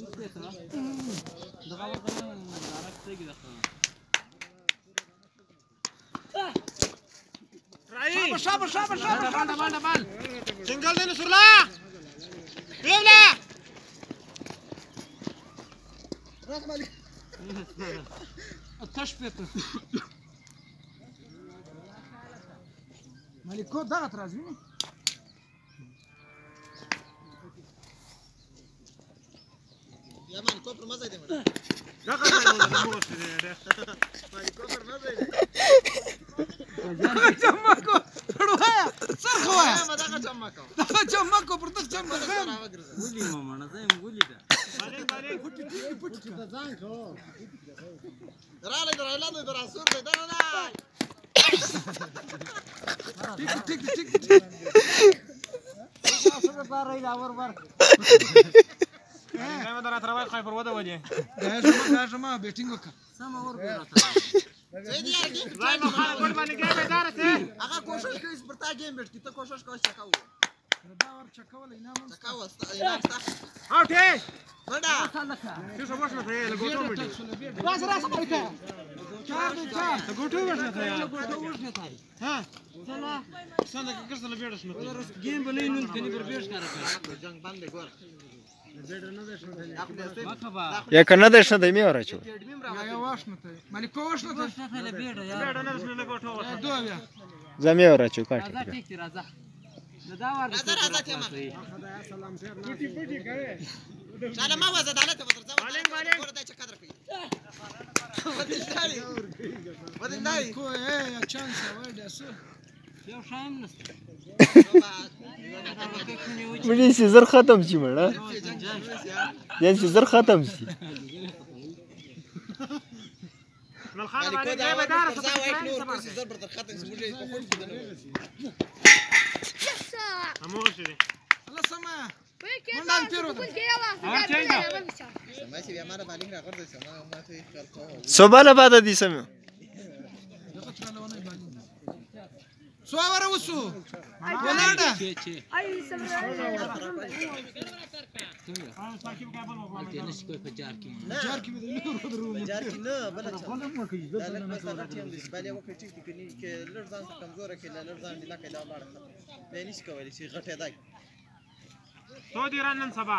शाबाश शाबाश शाबाश डबल डबल डबल सिंगल दे नसरुल्ला बेवला راح مالك التشبيط مالك كود ضغط راجليني Ja mam koper ma zajdę. Da ga da da moraš ti da. Ma koper ma zajde. دغه چما کو پړوایا سر خوایا ما دغه چما کو دغه چما کو پر دغه چما کو ګولې ما مړه زه يم ګولې دا باندې باندې پټي ټي پټي دا ځان کو دراله دراله نو درا سور دې دا نه ټیک ټیک ټیک ټیک تاسو په راي دا ور ور ما در اترا وای خای پر ودا ودی دا شما دا شما بیٹنگ وکړه سم اور به راته وای ما خاله ګور باندې ګیم ادار ته هغه کوشش کوي سپرتا ګیم بیٹ کی ته کوشش کوي چکاو دا ور چکاول اینا مون چکاو استا اینا استا او ټی بڑا څه شو بس نه ته له ګوتو بیٹ بس راځه مرکه چار دې چار ته ګوتو بیٹ نه ته ګوتو بیٹ نه ته ها سلا څنګه کړسله بیٹ نه ته ګیم بلې نو کني بر بیٹ نه راځه جنگ باندې ګور یکه نه دی شنه دی مې ور اچوه زه مې ور اچوه کاټ یو شایم نسته مړي سي زر ختم شي مړه جن سي زر ختم شي صبح له بعد دي سمه سو وره وسو ولاړه ای سره خان ساکي په کابل وو ته نشي کوي په جار کې جار کې نه درو جار کې نه بل څه خپل مو کوي دا نه سره ټیم دې بلې وکړي چې کني کې لړ ځان کمزور کې لړ ځان دې لا کې دا لاړه مې نشي کولای چې غټه دای تو دې ران نن سبا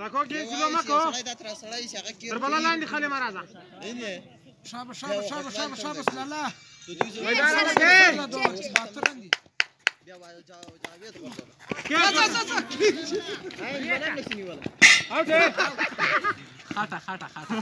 تاکو کې سلام کو تر بل لاندې خلې مرزه شابه شابه شابه شابه شابه سلاله میدان کې باترندي بیا وایو جاوید ورته کې ځه ځه ځه خاطه خاطه خاطه